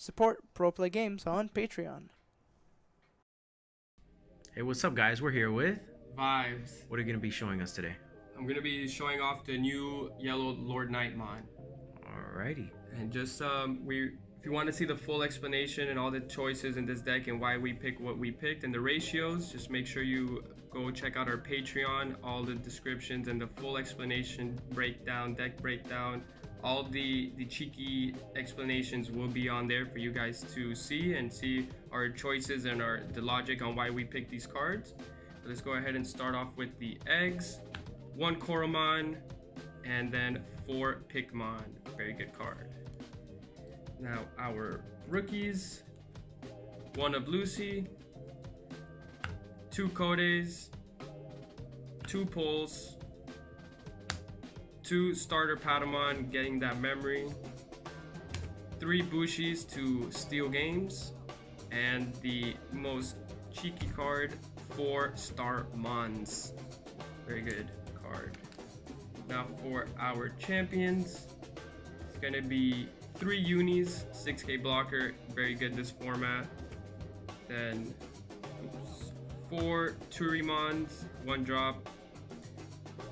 Support Pro Play Games on Patreon. Hey, what's up, guys? We're here with. Vibes. What are you going to be showing us today? I'm gonna be showing off the new yellow Lord Knight Knightmon. Alrighty. And just um, we, if you want to see the full explanation and all the choices in this deck and why we pick what we picked and the ratios, just make sure you go check out our Patreon. All the descriptions and the full explanation, breakdown, deck breakdown, all the the cheeky explanations will be on there for you guys to see and see our choices and our the logic on why we picked these cards. But let's go ahead and start off with the eggs one Koromon, and then four Pikmon. Very good card. Now our rookies, one of Lucy, two Codes, two Pulse, two starter Patamon getting that memory, three Bushis to steal games, and the most cheeky card, four Star Mons. Very good card. Now for our champions, it's gonna be three unis, 6k blocker, very good this format. Then oops, four Turimons, one drop,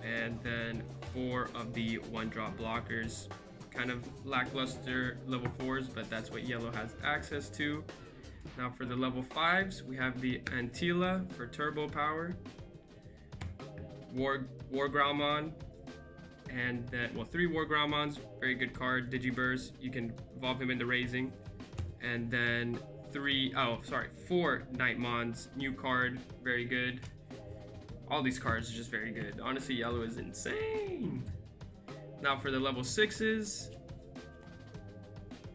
and then four of the one drop blockers. Kind of lackluster level fours, but that's what yellow has access to. Now for the level fives, we have the Antila for turbo power. War War Growlmon, and then well three War Growlmons, very good card. Digiburst, you can evolve him into Raising, and then three oh sorry four Knightmons, new card, very good. All these cards are just very good. Honestly, yellow is insane. Now for the level sixes,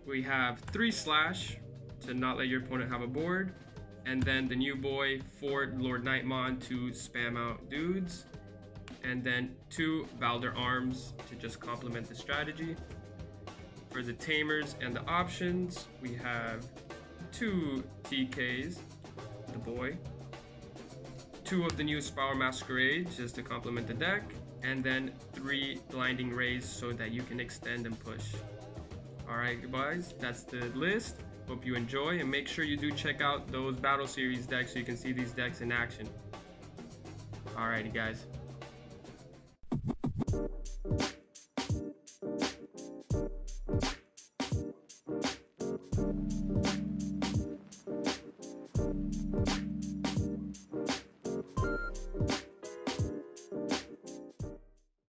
we have three Slash to not let your opponent have a board, and then the new boy for Lord Knightmon to spam out dudes and then two Valdurmons to just complement the strategy. For the tamers and the options, we have two TKs, the boy, two of the new Spiral Masquerade just to complement the deck, and then three Blinding Rays so that you can extend and push. Alright guys, that's the list. Hope you enjoy and make sure you do check out those Battle Series decks so you can see these decks in action. Alrighty guys.